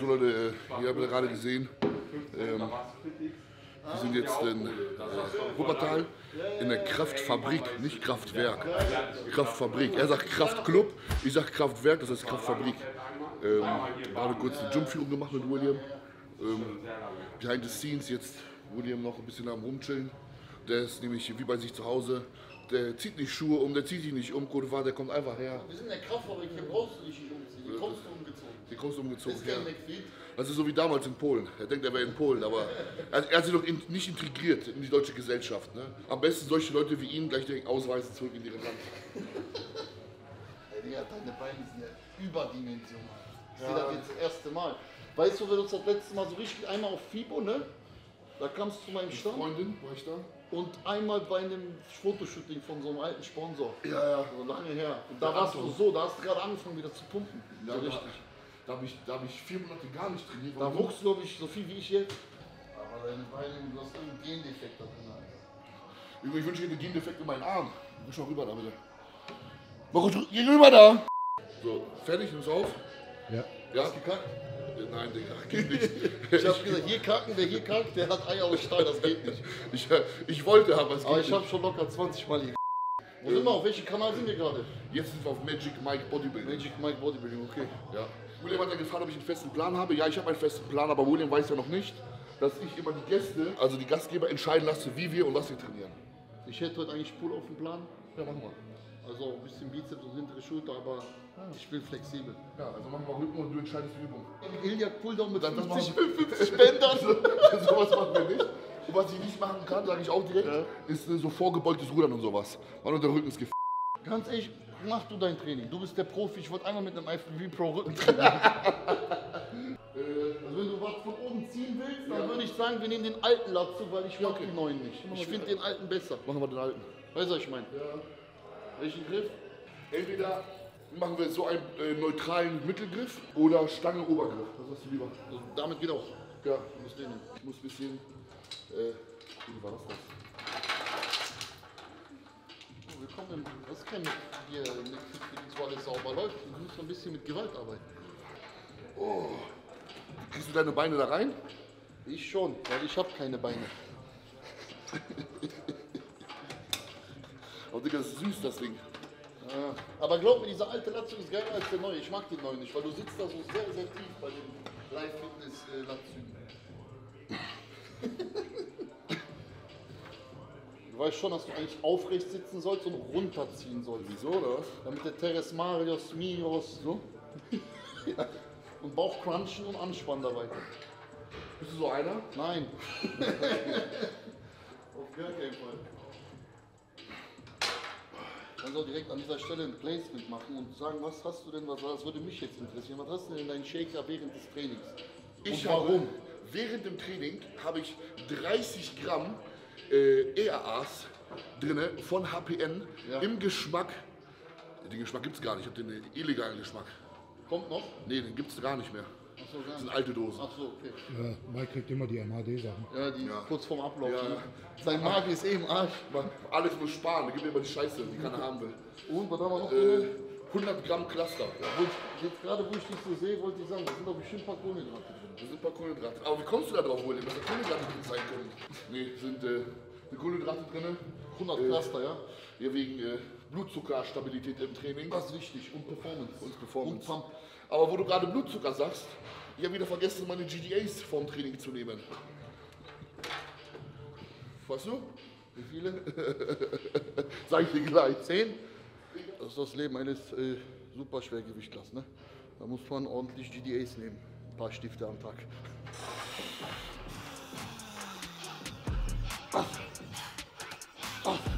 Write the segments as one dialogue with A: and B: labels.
A: So Leute, äh, ihr habt ja gerade gesehen, ähm, wir sind jetzt in äh, Wuppertal in der Kraftfabrik, nicht Kraftwerk. Kraftfabrik. Er sagt Kraftclub, ich sag Kraftwerk, das heißt Kraftfabrik. Ähm, gerade kurz eine Jumpführung gemacht mit William. Ähm, behind the scenes jetzt William noch ein bisschen am Rumchillen. Der ist nämlich wie bei sich zu Hause. Der zieht nicht Schuhe um, der zieht sich nicht um, Kurva, der kommt einfach her.
B: Wir sind in der Kraftfabrik, hier brauchst du dich nicht umziehen. Hier kommst du umgezogen.
A: Die kommst umgezogen.
B: Ist
A: Ja. ist so wie damals in Polen. Er denkt, er wäre in Polen, aber er, er hat sich doch in, nicht integriert in die deutsche Gesellschaft. Ne? Am besten solche Leute wie ihn gleich direkt ausweisen zurück in ihr Land.
B: Digga, deine Beine sind ja überdimensional. Ich sehe das jetzt das erste Mal. Weißt du, wir uns das letzte Mal so richtig einmal auf FIBO, ne? Da kamst du zu meinem Stand
A: Freundin, war ich da?
B: und einmal bei einem Fotoshooting von so einem alten Sponsor.
A: Ja, ja.
B: So lange her. Und da
A: Der
B: warst du so, da hast du gerade angefangen wieder zu pumpen.
A: Ja,
B: so
A: da,
B: richtig.
A: da habe ich, da hab ich vier Monate gar nicht trainiert.
B: Da du, glaube ich, so viel wie ich jetzt. Aber deine Beine, du hast irgendeinen Gendefekt da drin. Alter.
A: Ich wünsche dir einen Gendefekt in meinen Arm. Geh schon rüber da bitte. Mach ruhig- geh rüber da! So, fertig, nimm's auf.
C: Ja.
A: Ja? gekackt? Nein, Digga, geht nicht.
B: Ich habe gesagt, hier kacken, wer hier kackt, der hat Eier aus Stein, das geht nicht.
A: ich, ich wollte, aber es geht
B: Aber ich habe schon locker 20 Mal hier. Wo sind wir? Auf welchem Kanal sind wir gerade?
A: Jetzt sind wir auf Magic Mike Bodybuilding.
B: Magic Mike Bodybuilding, okay.
A: Ja. William hat ja gefragt, ob ich einen festen Plan habe. Ja, ich habe einen festen Plan, aber William weiß ja noch nicht, dass ich immer die Gäste, also die Gastgeber, entscheiden lasse, wie wir und was wir trainieren.
B: Ich hätte heute eigentlich Pull auf dem Plan.
A: Ja, machen wir.
B: Also ein bisschen Bizeps und hintere Schulter, aber ich bin flexibel.
A: Ja, also machen wir Rücken und du entscheidest die Übung.
B: Ilya Pulldown mit
A: Dann- das
B: 50,
A: machen
B: 50 Bändern.
A: sowas machen wir nicht. Und was ich nicht machen kann, sage ich auch direkt, ist äh, so vorgebeugtes Rudern und sowas. Mann, und der Rücken ist gef
B: Ganz ehrlich, mach du dein Training. Du bist der Profi. Ich wollte einmal mit einem IFBB Pro Rücken trainieren. also wenn du was von oben ziehen willst, dann würde ich sagen, wir nehmen den alten Latzug, weil ich mag
A: okay.
B: den neuen nicht. Ich finde den alten besser.
A: Machen wir den alten.
B: Weißt du, was ich meine? Welchen Griff?
A: Entweder machen wir so einen äh, neutralen Mittelgriff oder Stange Obergriff. Was hast du lieber?
B: Also, damit geht auch.
A: Ja,
B: Du musst den
A: ich muss ein bisschen. Äh, wie war das das?
B: Oh, Willkommen. im- Das ist kein hier mit wo alles sauber läuft. Du musst ein bisschen mit Gewalt arbeiten.
A: Kriegst du deine Beine da rein?
B: Ich schon, weil ich habe keine Beine.
A: Oh Digga, das ist süß, das Ding.
B: Ja. Aber glaub mir, dieser alte Latzug ist geiler als der neue. Ich mag den neuen nicht, weil du sitzt da so sehr, sehr tief bei den Live-Fitness-Latzügen. Du weißt schon, dass du eigentlich aufrecht sitzen sollst und runterziehen sollst.
A: Wieso, oder?
B: Damit der Teres Marios, Mios, so. und Bauch crunchen und anspannen dabei.
A: Bist du so einer?
B: Nein. Auf gar keinen Fall. Man soll direkt an dieser Stelle ein Placement machen und sagen, was hast du denn, was das würde mich jetzt interessieren, was hast du denn in deinen Shaker während des Trainings?
A: Ich
B: und warum?
A: habe, während dem Training habe ich 30 Gramm äh, ERAs drinne von HPN
B: Ja.
A: im Geschmack. Den Geschmack gibt es gar nicht, ich habe den illegalen Geschmack.
B: Kommt noch?
A: Nee, den gibt es gar nicht mehr.
B: Achso, gar
A: Das sind alte Dosen.
B: Achso, okay.
C: Ja, Mike kriegt immer die MHD-Sachen.
B: Ja, die
A: Ja.
B: kurz vorm Ablauf.
A: Ja.
B: ne? Sein Magen ist eh im Arsch.
A: Man, alles muss sparen, da gibt mir immer die Scheiße, die keiner haben will.
B: Und was haben wir noch?
A: Äh,
B: drin?
A: 100 Gramm Cluster.
B: Wo ich, jetzt gerade, wo ich dich so sehe, wollte ich sagen, da sind doch bestimmt ein paar Kohlenhydrate drin.
A: Das sind ein paar Kohlenhydrate. Aber wie kommst du da drauf, William, dass da Kohlenhydrate drin sein können? Nee, sind äh, sind Kohlenhydrate drin.
B: 100
A: Äh,
B: Cluster, ja?
A: Ja, wegen äh, Blutzuckerstabilität im Training.
B: Das ist wichtig. Und Performance.
A: Und Performance.
B: Und Pump.
A: Aber wo du gerade Blutzucker sagst, ich habe wieder vergessen, meine GDAs vorm Training zu nehmen. Weißt du?
B: Wie viele?
A: Sag ich dir gleich.
B: Zehn? Das ist das Leben eines äh, Superschwergewichtlers, ne? Da muss man ordentlich GDAs nehmen. Ein paar Stifte am Tag. Zieh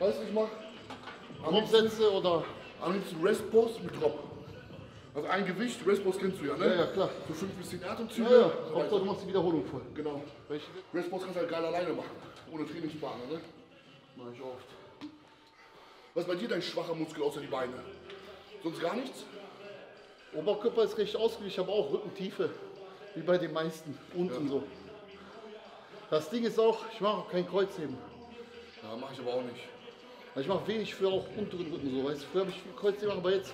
A: Weißt du, was ich mach? Am liebsten,
B: oder?
A: am liebsten Rest Post mit Drop. Also ein Gewicht, Rest Post kennst du ja, ne?
B: Ja, ja, klar.
A: So 5 bis 10 Atemzüge.
B: Ja, ja. Hauptsache du machst die Wiederholung voll.
A: Genau.
B: Welche?
A: Rest Post kannst du halt geil alleine machen. Ohne Trainingspartner, ne?
B: Mach ich oft.
A: Was ist bei dir dein schwacher Muskel außer die Beine? Sonst gar nichts?
B: Oberkörper ist recht ausgeglichen, ich habe auch Rückentiefe, wie bei den meisten, unten so. Das Ding ist auch, ich mache auch kein Kreuzheben.
A: Ja, mache ich aber auch nicht.
B: Ich mache wenig für auch unteren Rücken so. Weißt, du, früher habe ich viel Kreuzheben gemacht, aber jetzt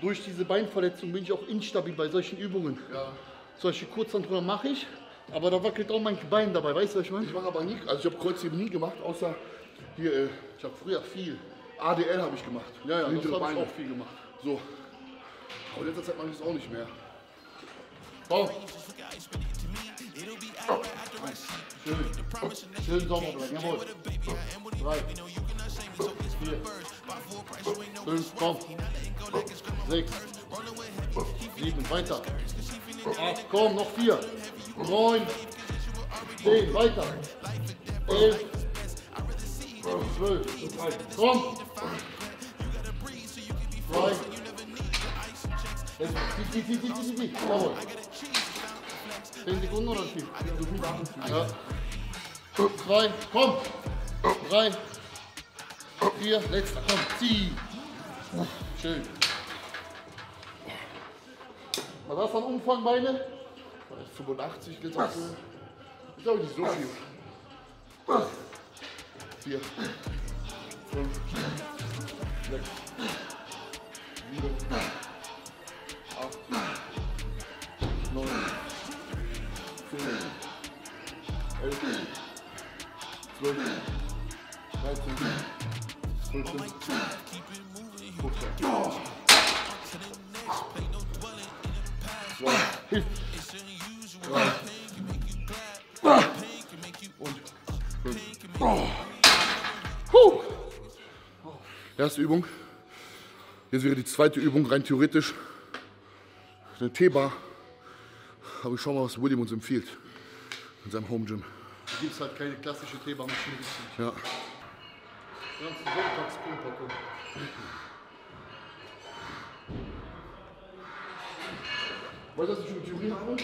B: durch diese Beinverletzung bin ich auch instabil bei solchen Übungen.
A: Ja.
B: Solche Kurzhanteln mache ich, aber da wackelt auch mein Bein dabei, weißt du, was ich meine?
A: Ich mache aber nie, also ich habe Kreuzheben nie gemacht, außer hier äh,
B: Ich habe früher viel.
A: ADL habe ich gemacht.
B: Ja, ja, das
A: Hintere
B: habe ich auch viel gemacht.
A: So. Aber in letzter Zeit mache ich es auch nicht mehr.
B: Komm. Schön. Schön sauber bleiben, jawohl. Drei. Vier. Fünf, komm. Sechs. Sieben, weiter. Acht, komm, noch vier. Neun. Zehn, weiter. Elf. Zwölf. Komm. Zwei. Jetzt, zieh, zieh, zieh, zieh. Jawohl. 10 Sekunden oder viel? Ja. Zwei, komm. Drei. Vier, letzter, komm, zieh. Schön. Was hast du an Umfang, Beine?
A: 85 jetzt aktuell. Ich glaube nicht so viel. Vier. Fünf. Sechs. Sieben. Acht. Neun. Zehn. Elf. Zwölf. Fünfzehn. Fünfzehn. Zwei. Hilf. Puh. Erste Übung. Jetzt wäre die zweite Übung rein theoretisch eine T-Bar. Aber ich schau mal, was William uns empfiehlt in seinem Home Gym.
B: Da gibt es halt keine klassische T-Bar-Maschine.
A: Ja.
B: Ganz Sonntagspumper kommen.
A: Weißt du, was ich für eine Theorie habe?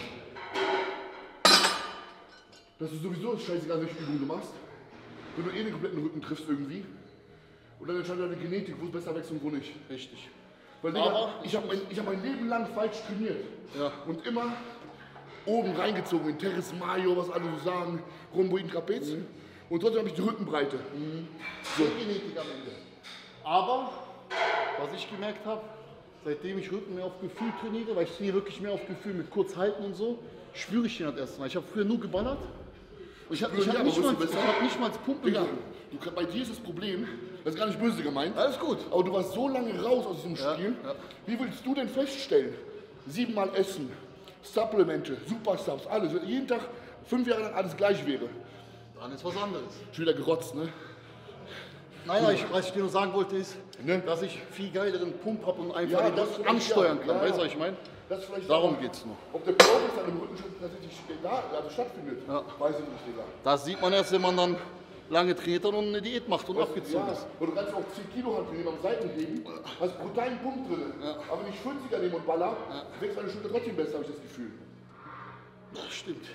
A: Dass du sowieso scheißegal, welche Übung du machst. Wenn du eh den kompletten Rücken triffst irgendwie. Und dann entscheidet deine Genetik, wo es besser wächst und wo nicht.
B: Richtig.
A: Weil Digga,
B: Aber-
A: ich habe mein, ich hab mein Leben lang falsch trainiert.
B: Ja.
A: Und immer oben reingezogen, in Teres Mayo, was alle so sagen, Rhomboiden Trapez. Und trotzdem habe ich die Rückenbreite.
B: So. Genetik am Ende. Aber, was ich gemerkt habe, seitdem ich Rücken mehr auf Gefühl trainiere, weil ich trainiere wirklich mehr auf Gefühl mit kurz halten und so, spüre ich den das erste Mal. Ich habe früher nur geballert. Und ich habe hab nicht, mal- hab nicht mal Pumpen. Rücken.
A: du, bei dir ist das Problem, das ist gar nicht böse gemeint.
B: Alles gut.
A: Aber du warst so lange raus aus diesem Spiel.
B: ja.
A: Wie willst du denn feststellen? Siebenmal essen, Supplemente, Super Subs, alles. Wenn jeden Tag fünf Jahre lang alles gleich wäre.
B: Dann ist was anderes.
A: Schon wieder gerotzt, ne?
B: Nein, nein, ich, was ich dir nur sagen wollte, ist,
A: Ne?
B: dass ich viel geileren Pump habe und einfach
A: Ja,
B: den ansteuern
A: ja.
B: kann.
A: Ja,
B: weißt du,
A: ja.
B: was ich meine? Darum geht's nur.
A: Ob der Progress dann im Rücken schon tatsächlich da, also stattfindet,
B: Ja.
A: weiß ich nicht, Digga.
B: Das sieht man erst, wenn man dann lange trainiert hat und eine Diät macht und abgezogen
A: Ja,
B: ist.
A: und du kannst auch 10 Kilo Hand nehmen am Seitenheben, hast brutalen Pump drin. Aber wenn ich 50er nehme und baller, wächst meine Schulter trotzdem besser, habe ich das Gefühl.
B: Das stimmt.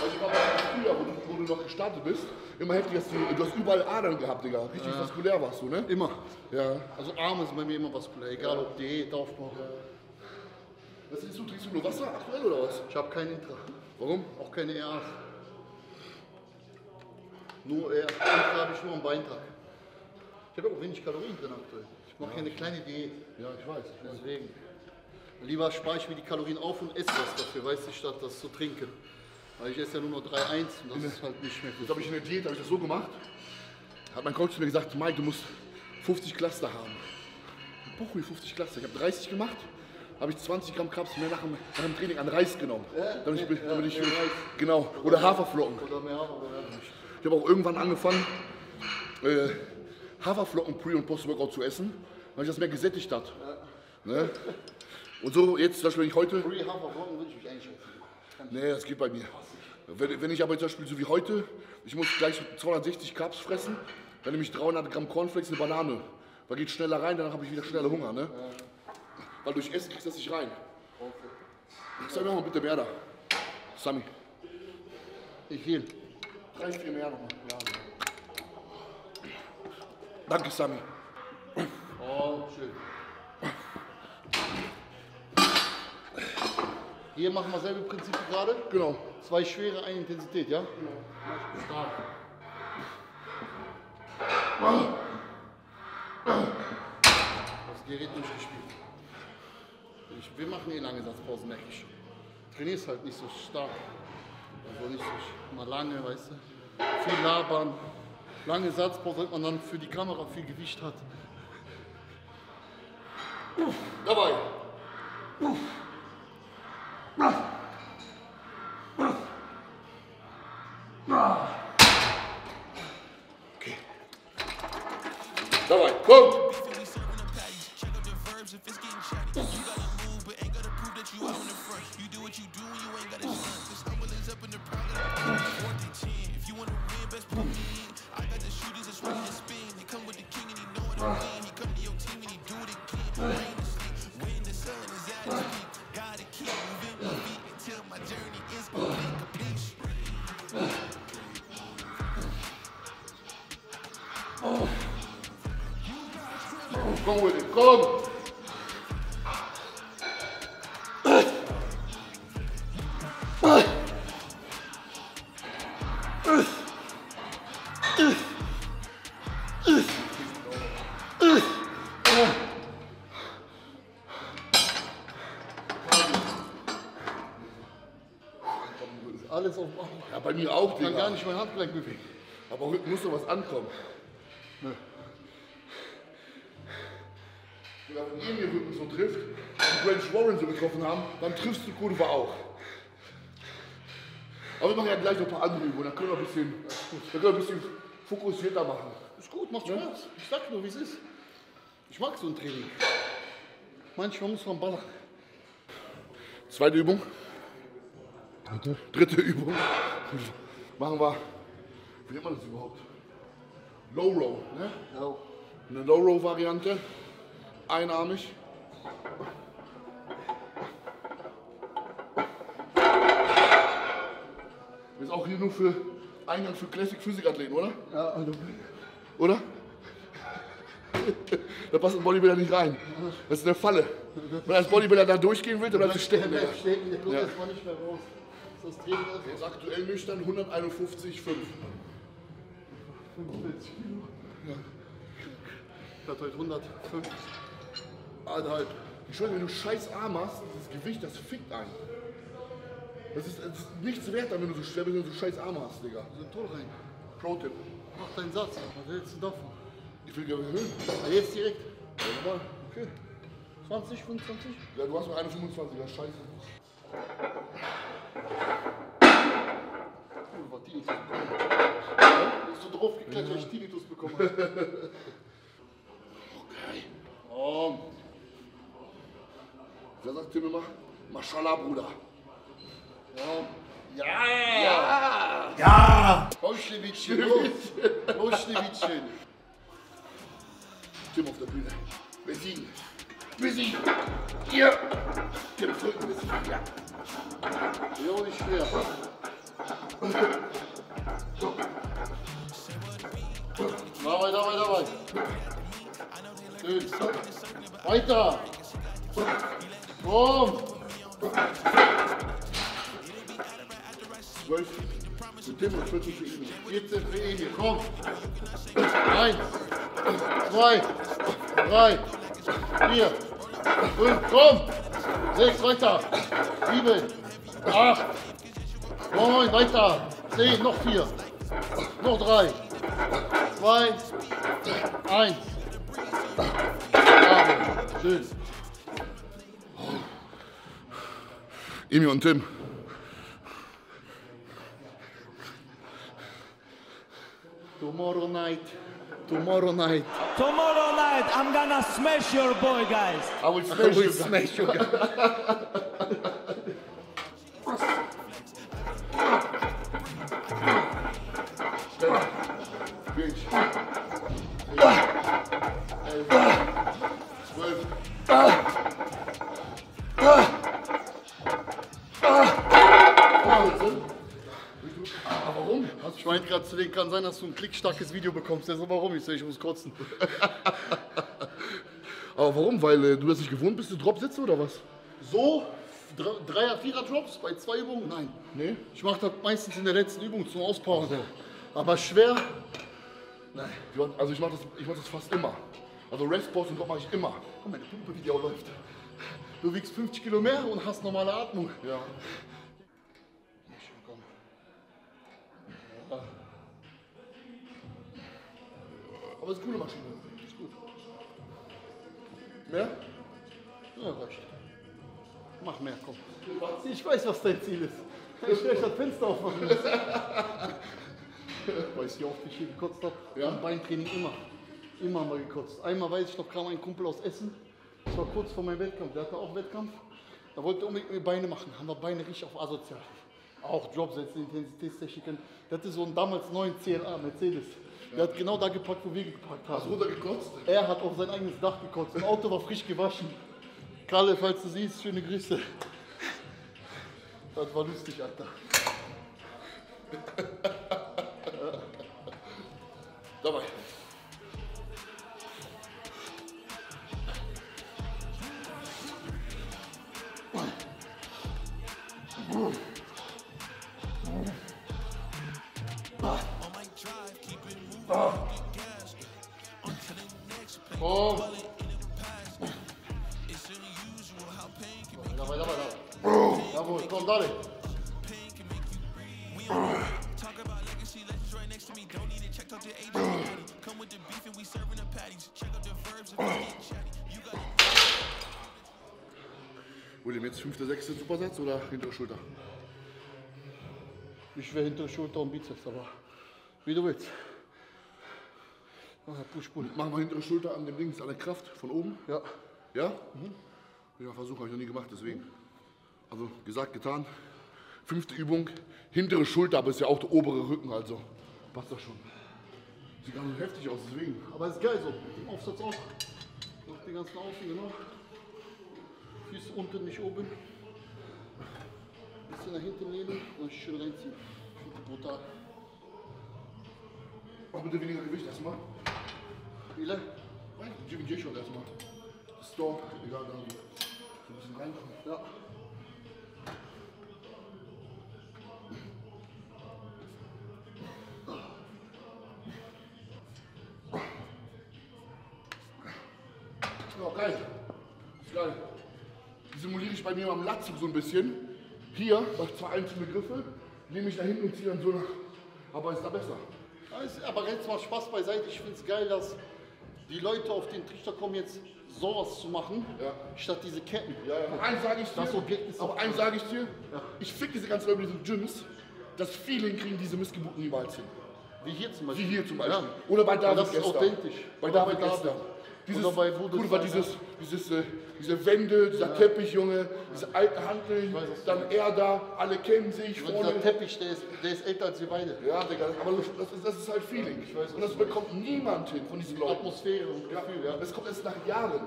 A: Weil ich war bei früher, wo du, wo du noch gestartet bist, immer heftig, dass die, du hast überall Adern gehabt, Digga. Richtig vaskulär warst du, ne?
B: Immer.
A: Ja.
B: Also Arme sind bei mir immer vaskulär, egal ob Diät, Aufbau.
A: Was trinkst du? Trinkst du nur Wasser aktuell oder was?
B: Ich habe kein Intra,
A: Warum?
B: auch keine EAs. Nur eher, Intra habe ich nur am Beintag. Ich habe auch wenig Kalorien drin aktuell. Ich mache hier eine kleine Diät,
A: Ja, ich weiß. Ich weiß.
B: deswegen. Lieber spare ich mir die Kalorien auf und esse was dafür, weißt du, statt das zu trinken. Weil ich esse ja nur noch 3-1 und das ist halt nicht mehr gut.
A: habe ich in der Diät, habe ich das so gemacht. Hat mein Coach zu mir gesagt, Mike, du musst 50 Cluster haben. Boah, wie 50 Cluster. Ich habe 30 gemacht, habe ich 20 Gramm Carbs mehr nach dem, nach dem Training an Reis genommen. damit ich, damit ich,
B: ja, Reis.
A: genau, oder Haferflocken.
B: Oder mehr Hafer oder mehr.
A: Ich habe auch irgendwann angefangen, äh, Haferflocken Pre- und Post-Workout zu essen, weil ich das mehr gesättigt hat. Ne? Und so jetzt, zum Beispiel, wenn ich heute, nee, das geht bei mir. Wenn, wenn ich aber zum Beispiel so wie heute, ich muss gleich 260 Carbs fressen, dann nehme ich 300 Gramm Cornflakes, eine Banane. Weil geht schneller rein, danach habe ich wieder schneller Hunger. Ne? Weil durch Essen kriegst du das nicht rein. Sag mir mal bitte mehr da. Sami.
B: Ich will.
A: Drei, vier mehr nochmal. Ja. Danke, Sami.
B: Oh, schön. Hier machen wir selbe Prinzip gerade.
A: Genau.
B: Zwei schwere, eine Intensität, ja? Stark. Das Gerät durchgespielt. Ich, wir machen eh lange Satzpausen, merke ich schon. Trainierst halt nicht so stark. Also nicht so mal lange, weißt du. Viel labern. Lange Satzpause, damit man dann für die Kamera viel Gewicht hat.
A: Dabei. Okay. Come with the king
D: and he know what I mean. He come to your team and he do it again.
A: Komm!
B: Alles auf Arm.
A: Ja, bei mir auch,
B: Ich kann gar nicht mein Handgelenk bewegen.
A: Aber heute muss doch was ankommen.
B: Nö.
A: Digga, Wenn ihr mir Rücken so trifft und Branch Warren so getroffen haben, dann triffst du Kurve auch. Aber wir machen ja gleich noch ein paar andere Übungen, dann können wir ein bisschen, dann können wir ein bisschen fokussierter machen.
B: Ist gut, macht Spaß. Ich sag nur, wie es ist. Ich mag so ein Training. Manchmal muss man ballern.
A: Zweite Übung,
C: Dritte.
A: dritte Übung. Machen wir, wie nennt man das überhaupt? Low Row, ne?
B: Ja.
A: Eine Low Row Variante, einarmig. Ist auch hier nur für Eingang für Classic Physikathleten, oder?
B: Ja, also,
A: Oder? da passt ein Bodybuilder nicht rein. Das ist eine Falle. Wenn ein Bodybuilder da durchgehen will, dann bleibt es stecken.
B: der stecken, der kommt
A: Ja.
B: erstmal nicht mehr raus. Das das Training einfach.
A: ist aktuell nüchtern 151,5.
B: 45 Kilo. Ich hatte heute 105. Eineinhalb.
A: Entschuldigung, wenn du scheiß Arm hast, das Gewicht, das fickt einen. Das ist, das ist nichts wert, wenn du so schwer bist, wenn du so scheiß Arme hast, Digga.
B: So ein Tor rein.
A: Pro-Tipp.
B: Mach deinen Satz. Was hältst du davon?
A: Ich will gerne erhöhen.
B: Ja, jetzt direkt.
A: Ja, mal. Okay.
B: 20, 25?
A: Ja, du hast noch eine 25er, scheiße.
B: Oh, war Tinnitus bekommen. Bist du drauf geklatscht, weil ich Tinnitus bekommen habe.
A: Okay.
B: Oh,
A: Wer sagt Tim immer? Mashallah, Bruder.
B: ja. Ja! Ja! Los! Oschlewitzchen.
A: Tim auf der Bühne. Besiegen. Besiegen. Hier. Tim, drücken besiegen. Ja.
B: Ja, nicht schwer. Dabei, dabei, dabei. Schön. Weiter. Komm.
A: 12 für Tim und 14 für ihn.
B: 14 für Emil, komm. Eins, zwei, drei, vier, fünf, komm. Sechs, weiter. Sieben, acht, neun, weiter. Zehn, noch vier, noch drei, zwei, eins. Ja, schön.
A: Emi und Tim.
B: Tomorrow night, tomorrow night.
E: Tomorrow night, I'm gonna smash your boy, guys.
A: I will smash you.
B: smash you guys. klickstarkes Video bekommst. Der so, warum? Ich so, ich muss kotzen.
A: Aber warum? Weil äh, du das nicht gewohnt bist, du Drop sitze oder was?
B: So, Dre- Dreier, Vierer Drops bei zwei Übungen? Nein.
A: Nee?
B: Ich mache das meistens in der letzten Übung zum Auspowern. Aber schwer,
A: Nein. Also ich mache das, ich mach das fast immer. Also Rest Pause und Drop mache ich immer.
B: Guck mal, meine Pumpe, wie die auch läuft. Du wiegst 50 Kilo mehr und hast normale Atmung.
A: Ja. Aber es ist eine coole Maschine.
B: Ist gut.
A: Mehr?
B: Ja, reicht. Mach mehr, komm. Ich weiß, was dein Ziel ist. Ich will das Fenster aufmachen. weißt du, wie oft ich hier gekotzt habe?
A: Ja.
B: Beim Beintraining immer. Immer haben wir gekotzt. Einmal weiß ich noch, kam ein Kumpel aus Essen. Das war kurz vor meinem Wettkampf. Der hatte auch Wettkampf. Da wollte er unbedingt Beine machen. Haben wir Beine richtig auf asozial. Auch Dropsätze, Intensitätstechniken. Der hatte so einen damals neuen CLA, Mercedes. Der hat genau da gepackt, wo wir gepackt haben.
A: Hast du runtergekotzt?
B: Er hat auf sein eigenes Dach gekotzt. Sein Auto war frisch gewaschen. Kalle, falls du siehst, schöne Grüße. Das war lustig, Alter.
A: Dabei.
B: Jawohl, komm, dalej.
A: William, jetzt fünfter, sechster Supersatz oder hintere Schulter?
B: Ich wäre hintere Schulter und Bizeps, aber wie du willst. Ah, Push, pull.
A: Machen wir hintere Schulter an dem Links, an der Kraft von oben.
B: Ja.
A: Ja? Mhm. Ja, Versuch habe ich noch nie gemacht, deswegen. Also gesagt, getan. Fünfte Übung, hintere Schulter, aber ist ja auch der obere Rücken, also passt das schon. Sieht nicht heftig aus, deswegen.
B: Aber ist geil so. Im Aufsatz auch. Mach die ganzen Außen, genau. Füße unten, nicht oben. Bisschen nach hinten lehnen und schön reinziehen. Brutal.
A: Mach bitte weniger Gewicht erstmal.
B: Viele?
A: Jimmy J schon erstmal. Stop, egal, dann so ein bisschen reinmachen.
B: Ja.
A: Ja, bei am Latzug so ein bisschen. Hier, mache zwei einzelne Griffe, nehme ich da hinten und ziehe dann so nach. Aber ist da besser.
B: Ja, Aber jetzt mal Spaß beiseite. Ich finde es geil, dass die Leute auf den Trichter kommen, jetzt sowas zu machen,
A: Ja.
B: statt diese Ketten.
A: Ja, ja. Eins sage ich dir,
B: Das Objekt ist
A: aber eins sage ich dir, ich fick diese ganzen Leute mit diesen Gyms, das Feeling kriegen diese Missgeburten niemals hin.
B: Wie hier zum
A: Wie
B: Beispiel.
A: hier zum Beispiel.
B: Ja.
A: Oder bei David
B: das ist authentisch.
A: Bei David
B: bei David.
A: gestern. Dieses,
B: Oder bei Buddha
A: gut, war
B: Steiner.
A: dieses, dieses, äh, diese Wände, dieser Teppich, Junge, diese alten Hanteln,
B: weiß,
A: dann er da, alle kennen sich
B: Und
A: vorne.
B: dieser Teppich, der ist, der ist älter als wir beide.
A: Ja, Digga, aber das ist, das ist halt Feeling.
B: Ich weiß,
A: und das bekommt niemand hin von diesen Leuten.
B: Atmosphäre und
A: Ja,
B: Gefühl, ja.
A: Das kommt erst nach Jahren.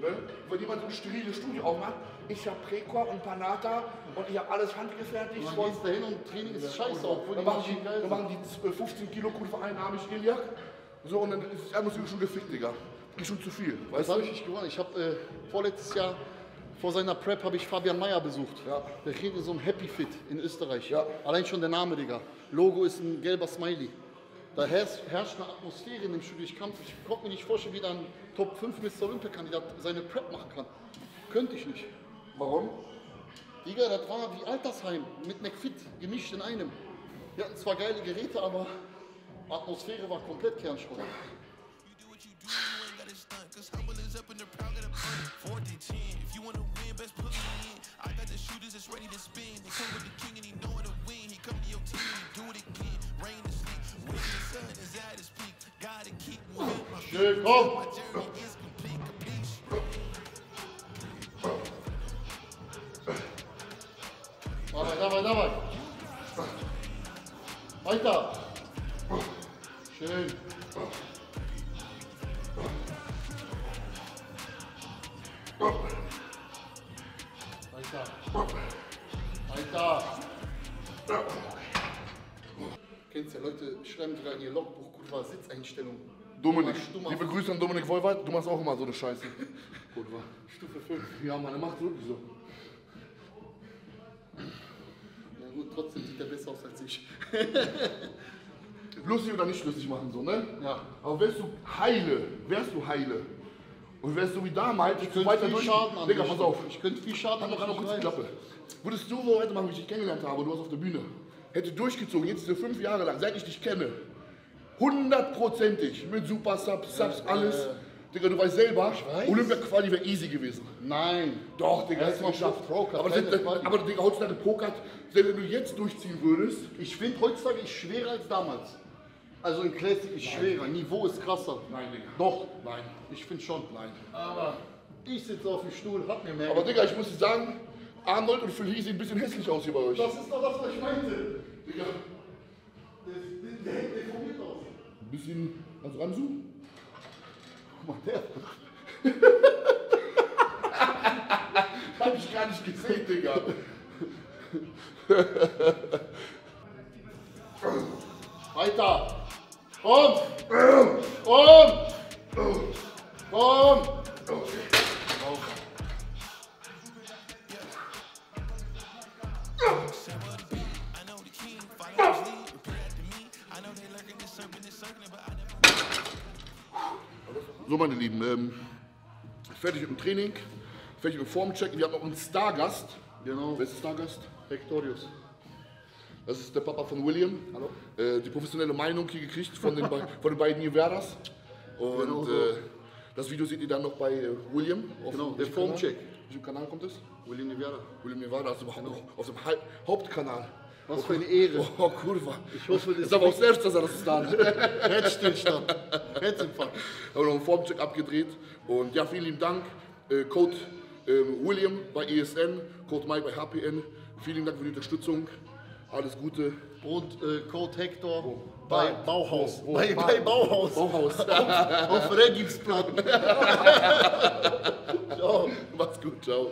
A: Ne? Wenn jemand so ein steriles Studio aufmacht, ich habe Precor und Panata und ich habe alles handgefertigt.
B: Man
A: von-
B: gehst da hin und Training ist scheiße, obwohl die
A: Dann machen die,
B: Maschinen geil
A: dann machen die 15 Kilo für einarmig Iliak. So, und dann ist die Atmosphäre schon gefickt, Digga. Ist schon zu viel.
B: Das
A: Weißt
B: habe
A: du?
B: ich nicht gewonnen. Ich habe äh, vorletztes Jahr vor seiner Prep habe ich Fabian Mayer besucht.
A: Ja.
B: Der trainiert in so einem Happy Fit in Österreich.
A: Ja.
B: Allein schon der Name, Digga. Logo ist ein gelber Smiley. Da herrscht, eine Atmosphäre in dem Studio. Ich, kann, ich konnte mir nicht vorstellen, wie da ein Top 5 Mr. Olympia-Kandidat seine Prep machen kann. Könnte ich nicht.
A: Warum?
B: Digga, das war wie Altersheim mit McFit gemischt in einem. Wir hatten zwar geile Geräte, aber Atmosphäre war komplett Kernschrott. motherfuckers. Humble is up in the proud, got a burn. 4 to 10. If you wanna win, best put me in. I got the shooters
A: that's
B: ready
A: to spin. They come with the king
D: and he know how to win. He come to your team and he do it again. Rain to sleep. When the sun is at his peak. Gotta keep moving. My, my journey is
A: auch immer so eine Scheiße. Gut, war.
B: Stufe 5.
A: Ja, Mann, er macht wirklich so.
B: Na gut, trotzdem sieht er besser aus als ich.
A: Lustig oder nicht lustig machen, so, ne?
B: Ja.
A: Aber wärst du heile, wärst du heile. Und wärst du wie damals,
B: Ich könnte
A: weiter
B: viel
A: durch.
B: Schaden an
A: Digga, pass auf.
B: Ich könnte viel Schaden
A: doch
B: an
A: einmal kurz die Klappe. Würdest du so weitermachen, wie ich dich kennengelernt habe, du warst auf der Bühne, hätte durchgezogen, jetzt diese fünf Jahre lang, seit ich dich kenne, hundertprozentig, mit Super Subs, Subs, alles. Digga, du weißt selber,
B: weiß.
A: Olympia-Quali wäre easy gewesen.
B: Nein.
A: Doch, Digga, hättest du
B: Erstmal
A: geschafft.
B: Pro-Cut,
A: aber, das, das, aber Digga, heutzutage Pro-Cut, selbst wenn du jetzt durchziehen würdest,
B: Ich finde heutzutage ist schwerer als damals. Also in Classic ist schwerer, Niveau ist krasser.
A: Nein, Digga.
B: Doch,
A: nein,
B: ich finde schon.
A: nein.
B: Aber ich sitze auf dem Stuhl, hab mir mehr.
A: Aber Digga, ich muss dir sagen, Arnold und Phil sehen ein bisschen hässlich aus hier bei euch.
B: das ist doch das, was ich meinte.
A: Digga,
B: Der, der, der aus.
A: ein bisschen, also Ransu?
B: Guck mal, der.
A: Hab ich gar nicht gesehen, Digga.
B: Weiter. Komm. Komm.
A: Fertig mit dem Training, fertig mit dem Formcheck. Wir haben noch einen Stargast.
B: Genau.
A: Wer ist der Stargast?
B: Hectorius.
A: Das ist der Papa von William.
B: Hallo.
A: Äh, die professionelle Meinung hier gekriegt von den, von den beiden Niveras. Und
B: Genau so.
A: äh, das Video seht ihr dann noch bei äh, William. Auf
B: Genau, der? Formcheck.
A: Welchem Kanal kommt das?
B: William Nevada.
A: William Nevada, also auf, auf dem Hauptkanal.
B: Was für eine Ehre.
A: Oh, kurwa.
B: Ich hoffe, das
A: ist aber auch selbst, dass er das da hat.
B: Herzstillstand. Herzinfarkt.
A: haben noch einen Formcheck abgedreht. Und ja, vielen lieben Dank. Äh, Code ähm, William bei ESN, Code Mike bei HPN. Vielen Dank für die Unterstützung. Alles Gute.
B: Und äh, Code Hector
A: Wo?
B: bei? Bauhaus.
A: Wo?
B: Bei,
A: Wo?
B: bei Bauhaus.
A: Bauhaus.
B: Auf Regipsplatten. Ciao.
A: Macht's gut, ciao.